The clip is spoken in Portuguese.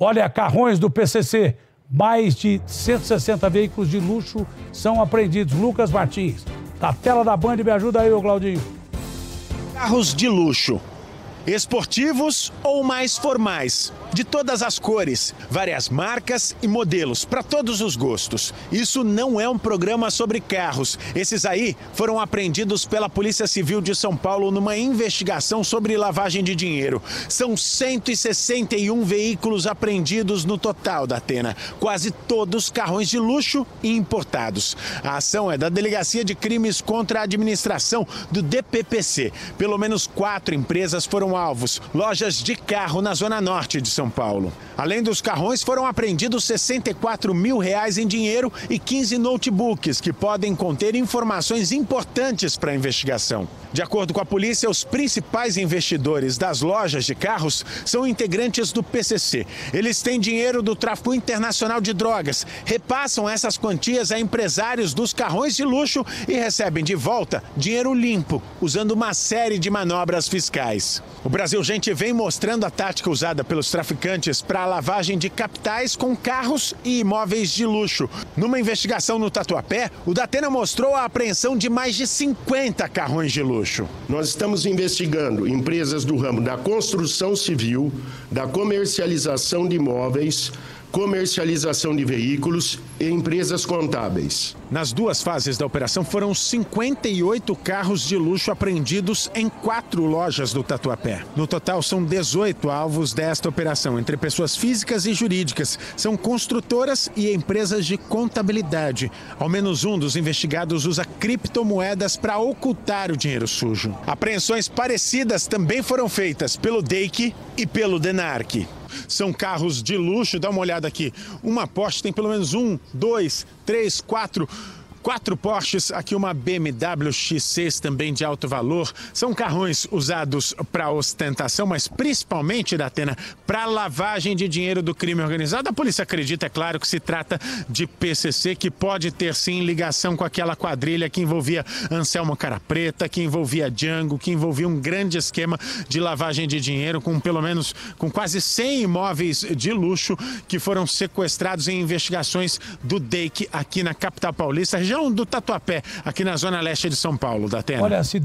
Olha, carrões do PCC, mais de 160 veículos de luxo são apreendidos. Lucas Martins, da tela da Band, me ajuda aí, ô Claudinho. Carros de luxo, esportivos ou mais formais de todas as cores, várias marcas e modelos, para todos os gostos. Isso não é um programa sobre carros. Esses aí foram apreendidos pela Polícia Civil de São Paulo numa investigação sobre lavagem de dinheiro. São 161 veículos apreendidos no total da Atena, quase todos carrões de luxo e importados. A ação é da Delegacia de Crimes contra a Administração do DPPC. Pelo menos quatro empresas foram alvos, lojas de carro na zona norte de são Paulo. Além dos carrões, foram apreendidos 64 mil reais em dinheiro e 15 notebooks que podem conter informações importantes para a investigação. De acordo com a polícia, os principais investidores das lojas de carros são integrantes do PCC. Eles têm dinheiro do tráfico internacional de drogas, repassam essas quantias a empresários dos carrões de luxo e recebem de volta dinheiro limpo, usando uma série de manobras fiscais. O Brasil Gente vem mostrando a tática usada pelos traficantes para a lavagem de capitais com carros e imóveis de luxo. Numa investigação no Tatuapé, o Datena mostrou a apreensão de mais de 50 carrões de luxo. Nós estamos investigando empresas do ramo da construção civil, da comercialização de imóveis, comercialização de veículos e empresas contábeis. Nas duas fases da operação foram 58 carros de luxo apreendidos em quatro lojas do Tatuapé. No total, são 18 alvos desta operação, entre pessoas físicas e jurídicas. São construtoras e empresas de contabilidade. Ao menos um dos investigados usa criptomoedas para ocultar o dinheiro sujo. Apreensões parecidas também foram feitas pelo DEIC e pelo DENARC. São carros de luxo, dá uma olhada aqui. Uma Porsche tem pelo menos um, dois, três, quatro Quatro Porsches, aqui uma BMW X6 também de alto valor. São carrões usados para ostentação, mas principalmente, da Atena, para lavagem de dinheiro do crime organizado. A polícia acredita, é claro, que se trata de PCC, que pode ter sim ligação com aquela quadrilha que envolvia Anselmo Cara Preta, que envolvia Django, que envolvia um grande esquema de lavagem de dinheiro, com pelo menos com quase 100 imóveis de luxo que foram sequestrados em investigações do DEIC aqui na capital paulista região do Tatuapé, aqui na zona leste de São Paulo, da Atena. Olha,